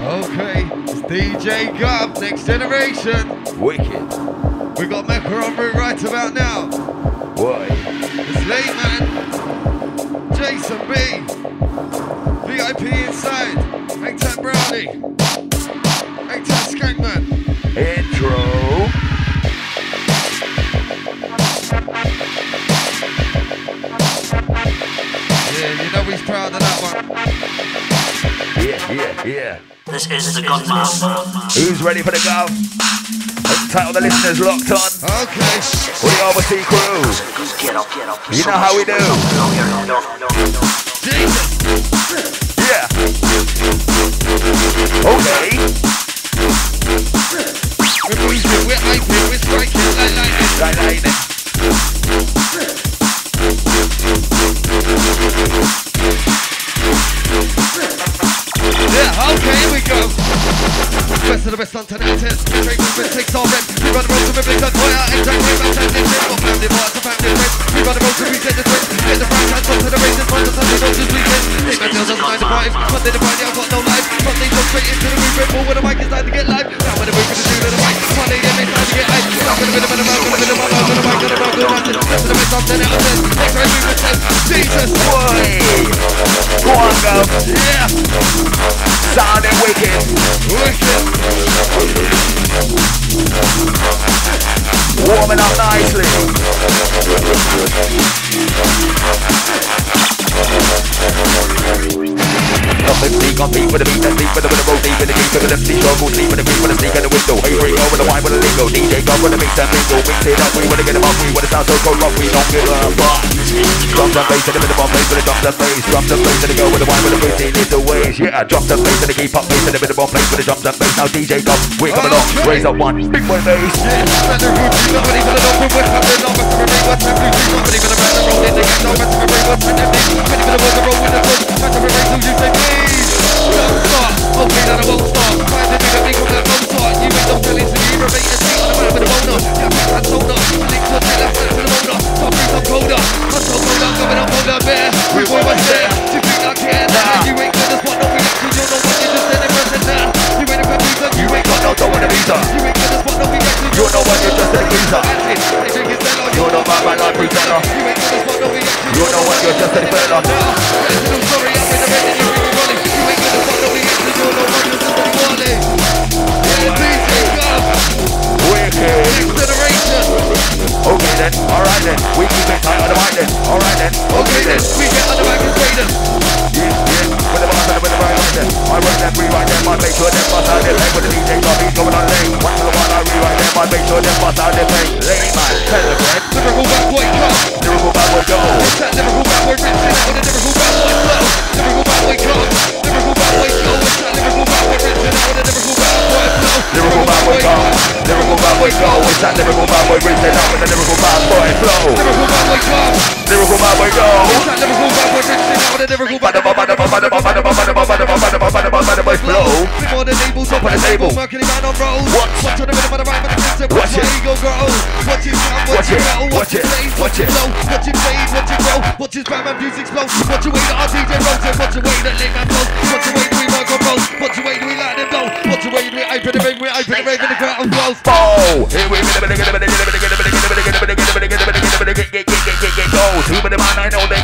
Okay, it's DJ Guv, next generation. Wicked. We got Mecca on route right about now. Boy. It's late, man. Jason Bee. VIP inside. Hang tight, Brownie. Hang tight, Skankman. Intro. Yeah, you know he's proud of that one. Yeah, yeah, yeah. This is the Godmaster. Who's ready for the Guv? Hang tight, all the listeners locked on. Okay. We are the overseas crew. Get up, get up. You know how we do. Jesus. Yeah. Okay. We're breathing, we're hyping, we're striking like lightning. Like lightning. Best of the best on is Straight movement takes all rep We run the road to the big gun fire Exact way about time this shit For family parts and family friends We run the road to reset the trend Get the right hands up to the races On the Sunday road this weekend Take my tails on 9 to 5 Monday to Friday I've got no life Monday go straight into the movement Move when the mic is time to get live Now when the move is due to the mic Monday it's time to get hype Now and the mouth When the rhythm and the mouth When the mic and Go round to the best of the best on 10 out of 10 X-ray movement says Jesus Boy. Go on, Guv. Yeah Sounding wicked. Wicked Warming up nicely. Nothing sneak on beat with the beat, sleep with the rhythm, roll deep in the deep, with the empty struggle, sleep with the creep, with the sneak in the window. Hey, bring over the wine with the lingo, DJ go with the mix and bingo, mix it up, we wanna get them up, we wanna sound so cold rock, we don't give a fuck. Drums and bass in the middle of place with the drums and bass, drums and bass and the go with the wine with the routine is the ways, yeah. Drums and bass and the keep up bass in the middle of place with the drums and bass. Now DJ go, we're coming along, raise up one, big boy bass. Yeah, better root, you know what even an open with Coming on, but what's happening We don't even around the in the game No, but remember what's happening Ready for the world to roll with the remember who you say please Don't start, okay now I won't start Find the bigger thing from that Mozart You ain't no to you Remain the seat on the man with boner. Yeah, big hand shoulder Link to the tail, hand to the motor Top breeze up. Colder I'm so cold, I'm coming up bear We once there? You think I care? Nah, you ain't gonna spot no reaction You know what you just said in present now You ain't a reason You ain't got no dough in the visa. You ain't gonna spot no reaction You know what, you just a geezer. You know my man like pretender. You know what, you're just fella. Then, alright then. We keep it tight on the mic then. Alright then. Okay then. we get on the mic and say then Yeah, yeah. With the bars and with the right on them. I work them, rewrite them, I make sure them bust out their leg. With the DJ beats going on lane. One to the one, I rewrite them, I make sure them bust out their leg. Lane man, tell the friend. Lyrical bad boy come. Lyrical bad boy go. It's that lyrical bad boy ripped in out with a lyrical bad boy flow. Lyrical bad boy come. Lyrical bad boy go. It's that lyrical bad boy out with a lyrical bad boy flow. Lyrical bad boy go. Lyrical bad boy go. It's that lyrical bad boy out with the lyrical bad boy flow. Lyrical bad boy come. Lyrical bad boy go. Lyrical bad boy ripped in out with a lyrical bad boy flow. The labels up on the table, Mercury man on rolls. What? Watch on the rhythm of the rhyme with the principle. Watch Watch it. my ego grow. Watch it sound, watch Watch it it. metal, Watch watch it it. blaze, Watch watch it it. flow, watch it fade, watch it grow. Watch his Batman music explode. Watch the way that our DJ rolls it. Watch the way that late man flows. Watch the way that we work on rolls. Watch the way that we let them blow. Watch the way that we open the ring, we open the ring, and the crowd blows. Bow. Here we go. Two them man, I know they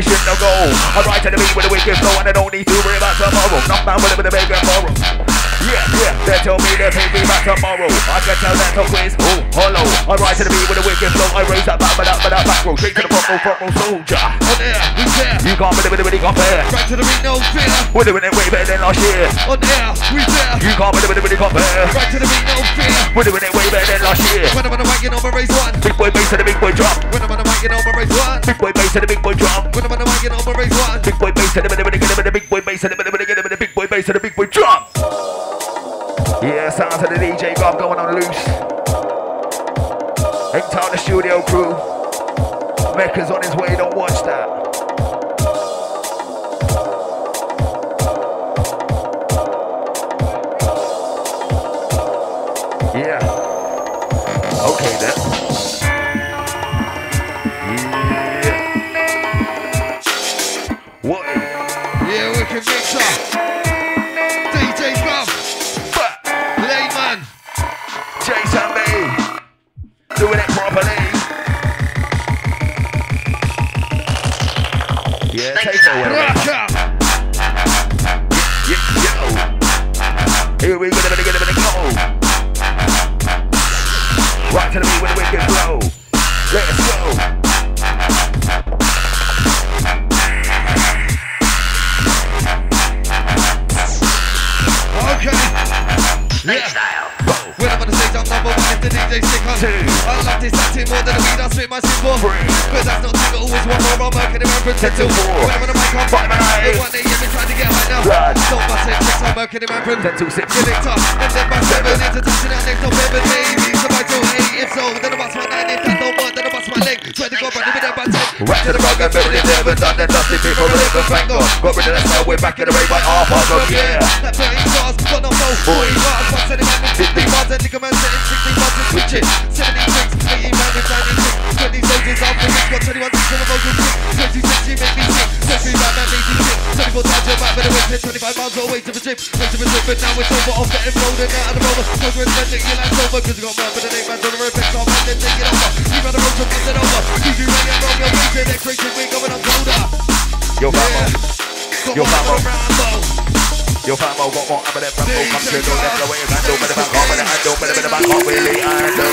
got no ambition, no goal. I ride to the beat with a wicked flow, and I don't need to worry about tomorrow. Knock down with a bit of bacon tomorrow. Yeah, yeah, they tell me pay me back tomorrow. I can tell that talk is oh, hollow. I ride to the beat with a wicked flow, I raise that back, but up, but up, back row, straight to the front row, front row soldier. On air, we there. You can't really, really, really compare. Right to the beat, no fear. We're doing it way better than last year. On air, we there. You can't really, really, really compare. Right to the beat, no fear. We're doing it way better than last year. When I'm on the mic, you know my race one. Big boy bass to the big boy drum. When I'm on the mic, you know my race one. Big boy bass to the big boy drum. When I'm on the mic, you know my race one. Big boy bass to the big boy the big boy bass to the big boy drum. Yeah, sounds of the DJ Guv going on loose. Hang town the studio crew. Mecca's on his way, don't watch that. Yeah. Okay then. Yeah. What? Yeah. DJ Go. Here we go, gonna get a go. Rock to the beat with a wicked flow. Let's go. Okay. Yeah. style. When I'm on the stage, I'm number one if the DJ stick on. Two. I love this acting more than the weed, I spit my shit for. Three. But that's always one more, I'm working around from 10 till 4. Four. When on the mic, I'm Five and eight. The one AM is trying to get high now. Don't bust it, tricks, I'm working around from 10 till 6. Get it tough, and then by 7 into touching out next on 7, maybe. So by till 8, if so, then I bust my 9, if that don't work, then I bust my leg. Try to go back, it there by 10. Right to the rock and build it, never done and dusted before we ever thank God. Got rid of that smell, we're back in the rave by half of them, yeah. That burning stars, got no more. 40 bars, one setting man 50 bars, and nigga man your back, 25 miles away to the gym. Went to the gym, but now it's over, off getting rolled and out of the rover. Close with spending your life's over, cause you got but the name man's on the road, next on man, then take it over. You run the road, so pass it over. You do running and roll your way to the next race, we're going on colder. Yo, famo, Go Yo, Rambo. yo, famo, got more up in that Rambo. Come to know that's the way I do, but if I'm confident, I do, but if I'm not really, I know.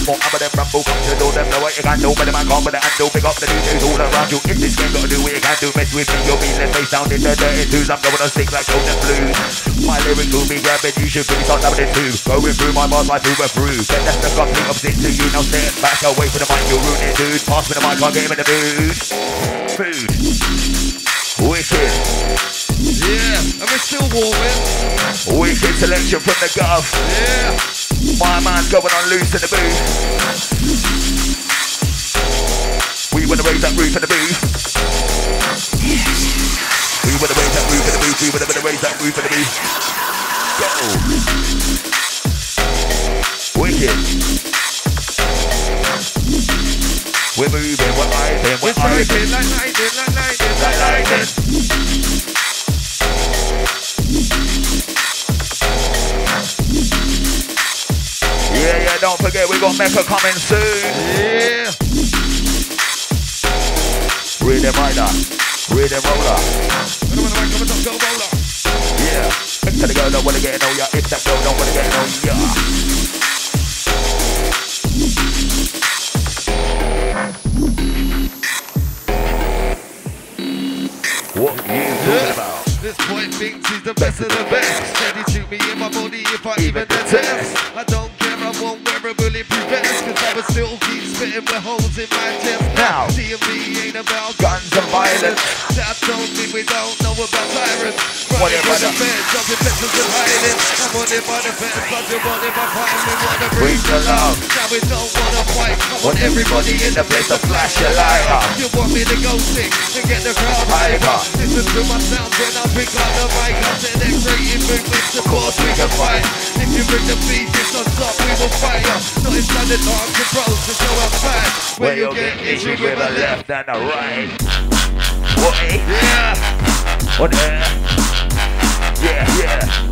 Yo, famo, got more up in that Rambo. Come to know that's the way I do, but if I'm confident, I do. Pick up the DJs all around you. In this game, gotta do what you can do. Mess with me, you'll be left face down in the dirty twos. I'm going on six like golden blues. My lyrics will be grabbing, you should really start dabbing it too. Going through my bars like and through. Then that's the complete opposite to you. Now step back away from the mic, you'll ruin it, dude. Pass me the mic, I'll get him in the mood. Food. Wicked. Yeah, and we're still warming. Wicked selection from the Guv. Yeah. My man's going on loose in the booth. We wanna raise that roof in the booth. We wanna raise that roof in the booth. We wanna, wanna raise that roof in the booth. Go. Wicked. We're moving, we're riding, we're We're striking like lightning, like lightning, like lightning. Don't forget we got Mecca coming soon. Yeah. Rhythm rider, rhythm roller. When I'm on the mic, I'm a top go roller. Yeah. Tell the girl don't wanna get know ya. If that girl don't wanna get know ya. What you talking about? This boy thinks he's the best of the best. Said he shoot me in my body if I even detest. I don't care, I won't wear a bulletproof vest. Cause I will still keep spitting with holes in my chest. Now. DMV ain't about Guns and violence. That don't mean we don't know about tyrants. What Running I the feds, jumping fences and hiding. I'm wanted by the feds, but you're wanted by crime. We wanna Bring the the love. Now we don't wanna fight. I Want everybody in the place to flash your light up. You want me to go sick and get the crowd hyper. Listen to my sounds when I pick up the mic. I said X-rated movements, of course we can fight. If you bring the beat, it's on top, will fire. Not in and pros to show I'm fine. Where you get issued with a left and a right. What? Yeah. What? Yeah, yeah.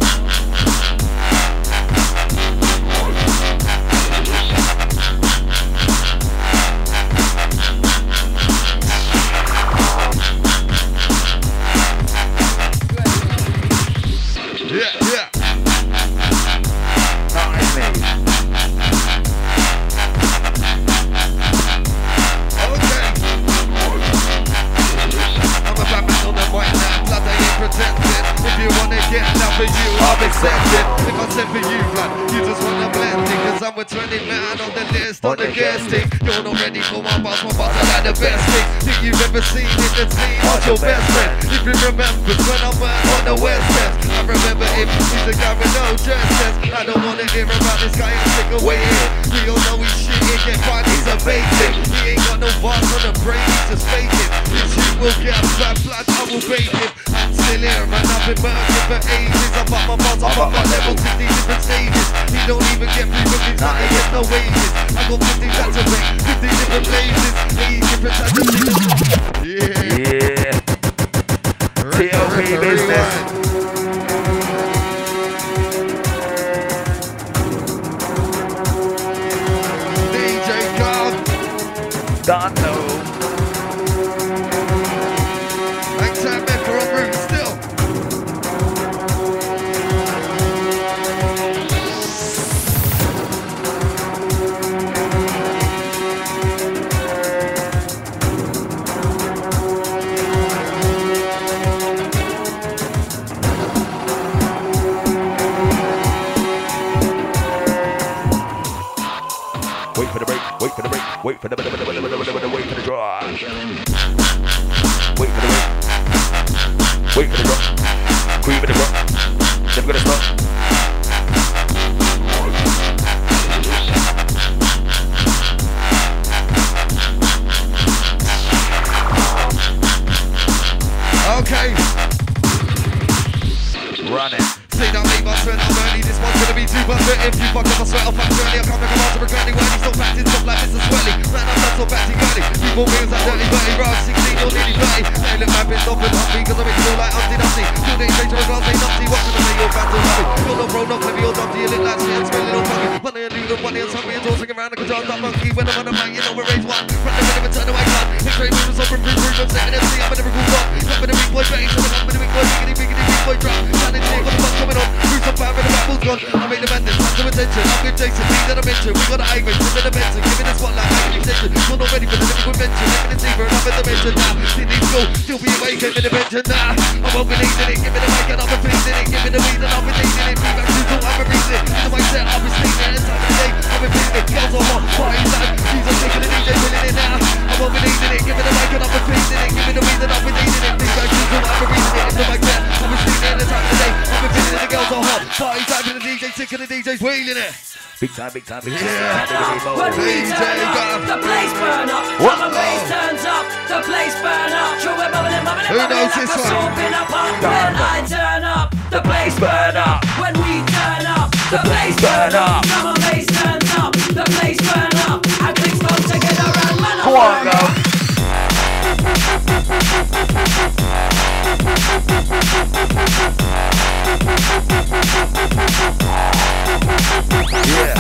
Down for you, I'll accept it. If I said for you, blood, you just wanna blend it. Cause I'm a trending man on the list, on the guest stick. You're not ready for my boss, my boss, I like the best thing. Think you've ever seen in the scene, what's your best friend? If you remember when I went on the west end, I remember if he's a guy with no dresses. I don't wanna hear about this guy, I'm sick of waiting. We all know he's shit, he get fine, he's a basic. He ain't got no bars on the brain, he's just faking. This shit will get bad blood, I will bake him. I'm still here and I've been working for ages. I pop my bars, I pop my levels, 50 different stages. He don't even get free from his money, get no wages. I got 50 types of 50 different blazes, 80 different types of niggas. wait for the break, wait for the break, wait for the wait for the wait for the wait for the draw. Wait for the break, wait for the draw, creep in the draw, never gonna stop. People wheels like dirty, dirty road. 16 or nearly 30. They look like pissed off and hungry because I make you feel like Humpty Dumpty. Two days later, a glass ain't. What can I say? You're fat or happy. You're not grown up, maybe you're dumpty. You look like shit, smelling all funky. Do them, one day I'm hungry. It's all swinging around like a John Duck monkey. When I'm on a mic, you know we're raised one. Run the rhythm and turn away, gun. X-ray movements over, proof, proof. I'm saying MC, I'm in a cool rock. Up in a big boy bass, I'm in a big boy, biggity, biggity, big boy drop. Standing here, what the fuck's I'm in the battle's gone. I made the madness, time to attention. I'm good Jason, need that I mention. We got an eye range, in the mention. Giving the spotlight, an extension. You're not ready for the lyrical invention. Living in deeper, another dimension now. Didn't need go, still be awake, give me the mention now. I'm overneeding it, give me the mic and I'm feeling it. Give me the reason, I'm needing it. Feedback to so I'm reading it. To my set, I've been sleeping it. Time of the day, I've been feeling it. Girls are hot, parties out. She's on shaking the DJ, feeling it now. I'm DJs wheeling it. Big time, big time, big time. Yeah. When big we DJ turn up, Gun. the place burn up. What? Drum and bass turns up, the place burn up. Sure we're bubbling, bubbling, Who bubbling knows like this a one? soap in a pot. When I turn up, the place burn up. When we turn up, the place burn up. Drum and bass turns up, the place burn up. And things come together and man Go on, go. Yeah,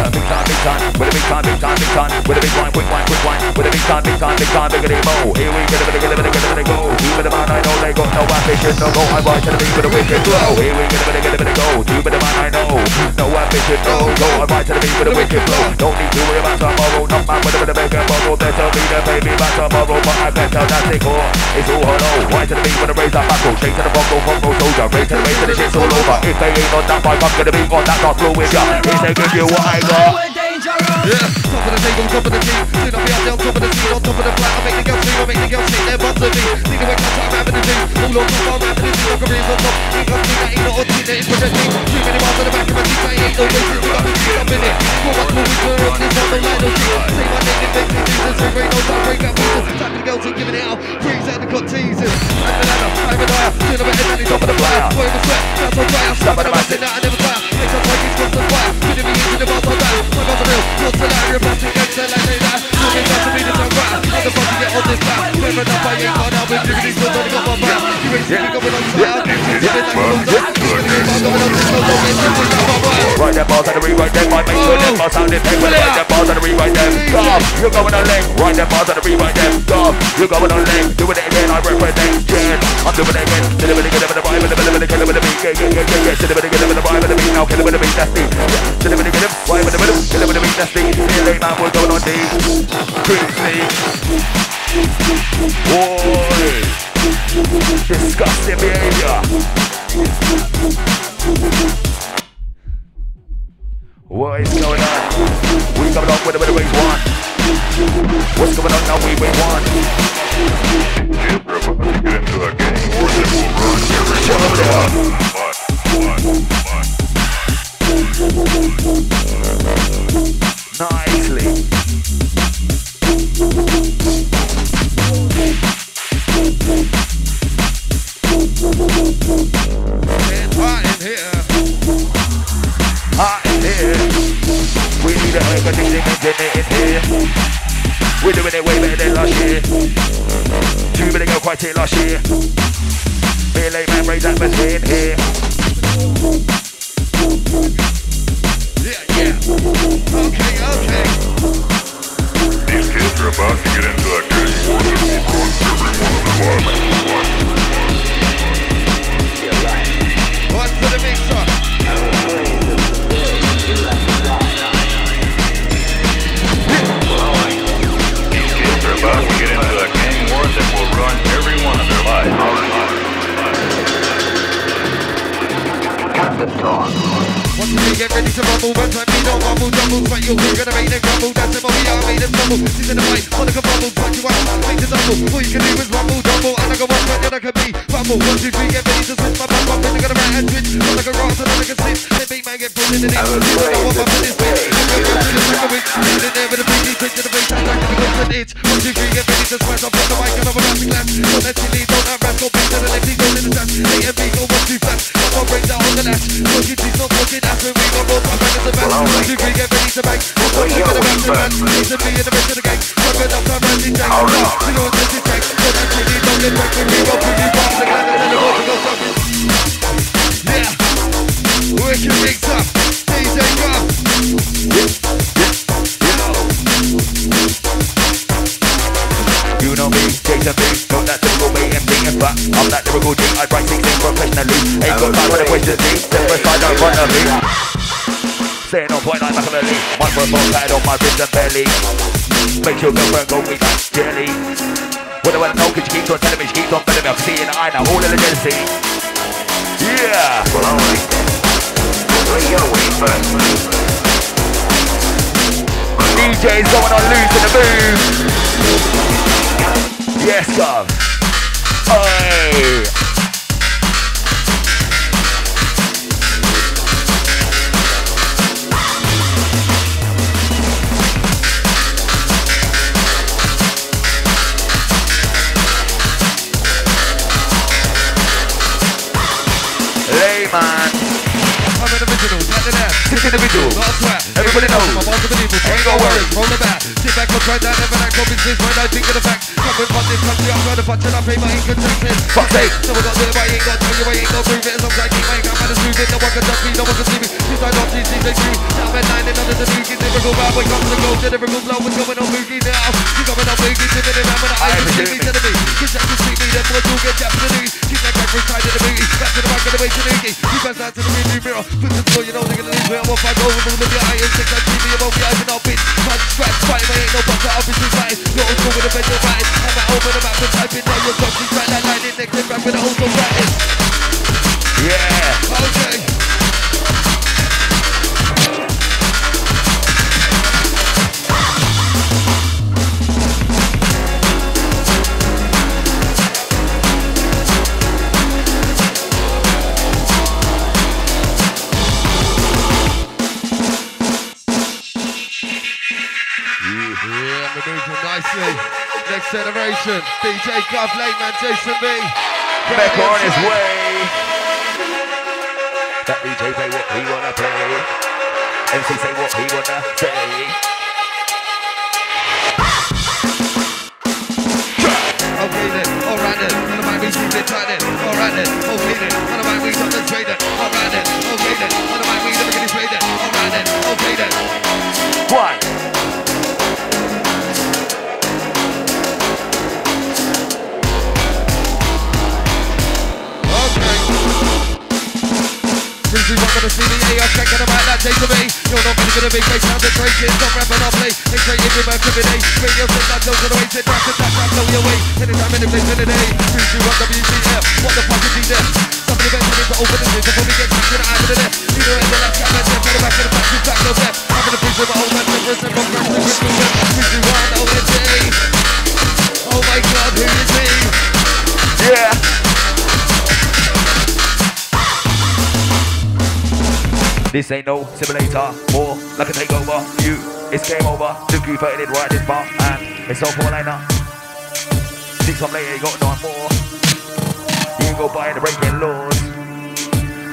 yeah, big time, big time, with a big time, big time, big time, with a big wine, quick wine, quick wine, with a big time, big time, big time, big mo. Here we get a bit, get a bit, get a bit, go. Two with the man I know they got no ambition, no go. I to the beat with a wicked flow. Here we get a bit, get a bit, go. Two with the man I know, no ambition, no go. I to the beat with a wicked flow. Don't need to worry about tomorrow, not man with a bit of bigger bubble. Better be the baby back tomorrow, but I better not take all. It's all hello. Ride to the beat with a that buckle, shake to the bongo, bongo soldier, raise to the raise to the shit's all over. If they ain't on that bike, I'm gonna be on that dance floor with ya. If they give you what I got. Yeah, top of the table, top of the team. Soon I'll be out there on top of the scene, on top of the flat. I'll make the girls scream, I'll make the girls shake their butts at me. See the I'm trying rapping the dream. All on top, I'm rapping the on top. I'm seeing that ain't not on team, that is. Too many miles on the back of my teeth, I ain't no racist. We got to keep up in it. For what's more, we're on this one, no line, no team. Say my name, it makes me Jesus. Ring, ring, no time, break out pieces. Tapping the girls and giving it out. Freeze out the cut teasers. And the ladder, I'm an eye. I'm a head, top of the flyer. I'm a sweat, that's on fire. Stop at the now I never tire. Makes up like it's constant fire. Couldn't be into the bars on that. My bars real, not to lie. Reporting gangster like they die. Looking down to me, the song right. The fuck you get on this back? Never enough, I ain't gone out with liberty, so don't got my back. You ain't seen me coming on. You back. Write them bars and rewrite them. I make sure them pain. When I write them bars and rewrite them. You're going on length. Write them bars and rewrite them. You're going on length. Doing it again, I represent Jen. I'm doing it again. It, get it with the vibe, with the the it with the beat. Yeah, yeah, yeah, yeah, yeah. It, get it with the vibe, the beat. Now kill it with the beat, that's. Yeah, it the the Feel like man, we're going on. Disgusting behavior. What is going on? We coming up with a of wave one. What's going on now? We wave one. Shut up. Nicely. Hot in here. Hot in here. We. We're doing it way better than last year. Two minute go quite it last year. And late man raise atmosphere in here. These kids are about to get into a good war that will every one of their lives. Double. All you can do is rumble, double, and I go one, then I can be rumble. One, two, three, get ready to switch my bum, bum, then I gotta right and twitch. I'm like a rock, so I can slip. In. You don't. One, two, three, get ready to smash up the mic, and I'm. Don't let don't rap, go back to the left, one, two, break down on the ass, we back. One, two, three, get ready to bang. I'm gonna get the back to and the rest of the gang. You. Don't let don't get. The and the mix up, Gruff. You know me, Jason Bee, not that fact, I'm that lyrical I things professionally. Ain't got time for me on point like pad on my and belly. Make that jelly. What do I on telling me on telling me, I'm seeing All the jealousy. Yeah. Well, alright then. Where you away first. DJ's going on in the. Yes. Layman, an original, not the left. six individual. Not a. Everybody knows. I'm unbelievable. Ain't got worries. Roll the bat. Sit back, look right down, never that go business when I think of the fact. Come fund this country, I'm gonna punch and I pay my income taxes. Fuck's sake. No one got to do it, I ain't got to you, ain't got to prove it. As long as I keep my income, I'm smooth it. No one can touch me, no one can see me. Since I don't see, see they do. Now at nine and under the it's lyrical bad boy, comes and goes. The lyrical flow is going on boogie now. You going on boogie, tipping it around when I can see me to the. Cause that can see me, then will get japped to the knee. Keep that crack tied to the boogie. Back to the back of the way to the noogie. You guys out to the mirror. Put the floor, you know they're gonna. I'm off, I go your iron. Six, I see me, I'm over, I can up it. Punch, scratch, fight, I ain't no butter, I'll be too. You're DJ Guv, man. Jason Bee. Back on his way. That DJ play what he wanna play. MC say what he wanna say. Okay then, alright then, on the mic we keep it tight then, alright then, okay then, on the mic we concentrate then, alright then, okay then, on the mic we never get it straight then, alright then, okay then. One. Breezy one gonna see me, hey, I'm checking about that J to me. You're not really gonna big bass sound and breaking. Stop rapping, I'll play. Straight in with my criminate. Radio says that goes to the way, sit back and touch, I'll blow you away. Anytime, any place, any day. Breezy one WCF, what the fuck is he This ain't no simulator, more like a takeover. You, it's game over. Look you putting it right this bar, and it's all four liner. Six time later, you got nine more. You go by the breaking laws.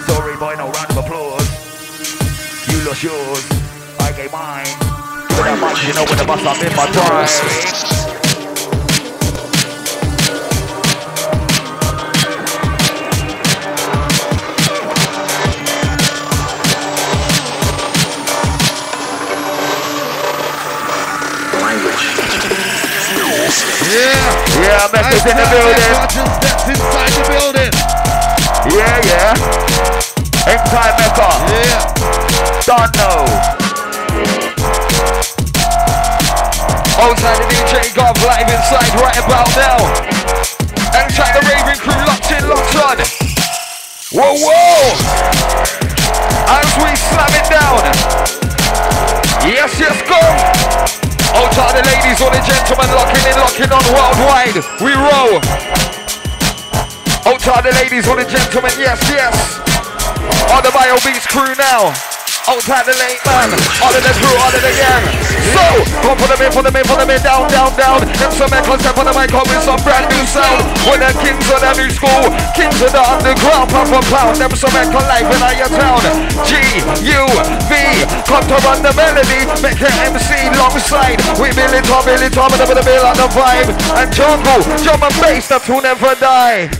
Sorry, boy, no round of applause. You lost yours, I gave mine. But that much, you know, when the bus I'm in my prime. Yeah. Yeah, Memphis in the building. Steps inside the building. Yeah, yeah. Empire Mecca. Yeah. Don't know. Outside the DJ Guv live inside right about now. Inside the Raven crew locked in, locked on. Whoa, whoa. As we slam it down. In, on worldwide. We roll. Out to the ladies or the gentlemen, yes, yes. On the Bio Beats crew now. Outside the late man, all of the crew, all of the gang. So, come put them in, put them in, put them in, down, down, down. Them some men concept on the mic, with some brand new sound. When the kings of the new school, kings of the underground, pop a pound. Them some men life in your town. G, U, V, come to run the melody, make an MC long slide. We build it up, build it up, and the bill on the vibe. And jungle, drum and bass, that will never die.